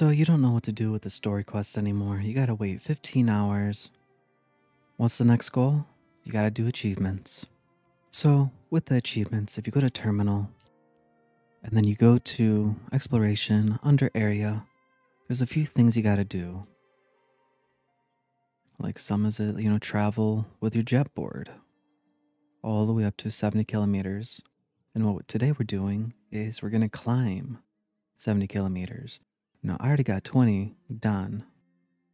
So you don't know what to do with the story quest anymore. You gotta wait 15 hours. What's the next goal? You gotta do achievements. So with the achievements, if you go to terminal and then you go to exploration under area, there's a few things you gotta do. Like some is it, you know, travel with your jet board all the way up to 70 kilometers. And what today we're doing is we're gonna climb 70 kilometers. Now I already got 20 done.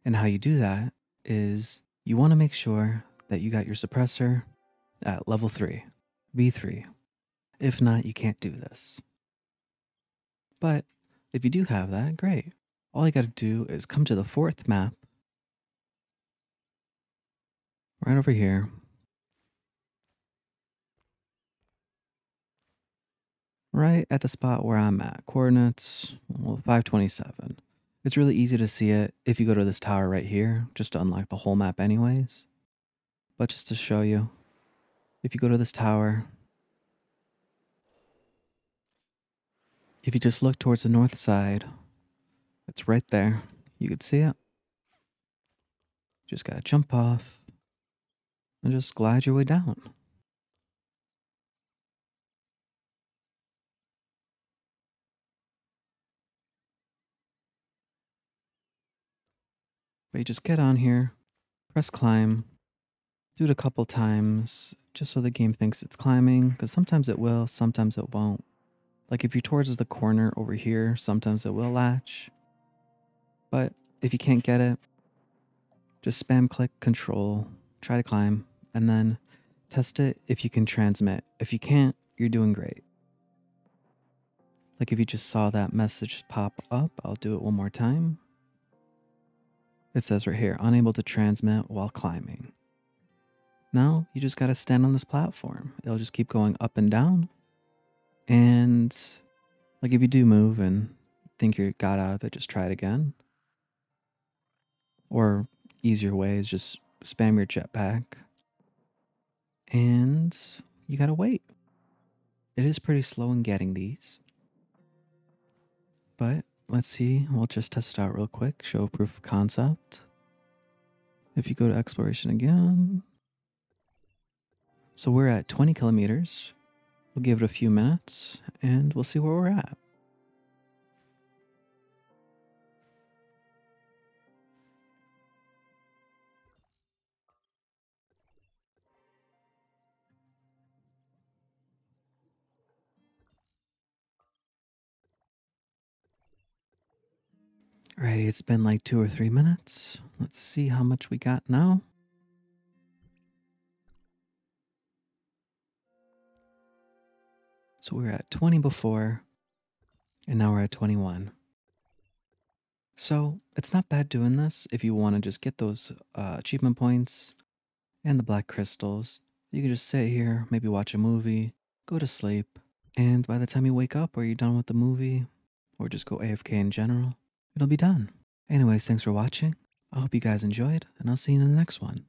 And how you do that is you wanna make sure that you got your suppressor at level 3, V3. If not, you can't do this. But if you do have that, great. All you gotta do is come to the fourth map, right over here. Right at the spot where I'm at, coordinates, well, 527. It's really easy to see it if you go to this tower right here, just to unlock the whole map anyways. But just to show you, if you go to this tower, if you just look towards the north side, it's right there. You could see it. Just gotta jump off and just glide your way down. But you just get on here, press climb, do it a couple times just so the game thinks it's climbing, because sometimes it will, sometimes it won't. Like if you're towards the corner over here, sometimes it will latch. But if you can't get it, just spam click control, try to climb, and then test it if you can transmit. If you can't, you're doing great. Like if you just saw that message pop up, I'll do it one more time. It says right here, unable to transmit while climbing. Now you just gotta stand on this platform. It'll just keep going up and down. And like if you do move and think you got out of it, just try it again. Or easier way is just spam your jetpack. And you gotta wait. It is pretty slow in getting these. But let's see, we'll just test it out real quick, show proof of concept. If you go to exploration again, so we're at 20 kilometers. We'll give it a few minutes and we'll see where we're at. Alrighty, it's been like two or three minutes. Let's see how much we got now. So we were at 20 before, and now we're at 21. So it's not bad doing this if you want to just get those uh, achievement points and the black crystals. You can just sit here, maybe watch a movie, go to sleep, and by the time you wake up or you're done with the movie, or just go AFK in general, it'll be done. Anyways, thanks for watching. I hope you guys enjoyed, and I'll see you in the next one.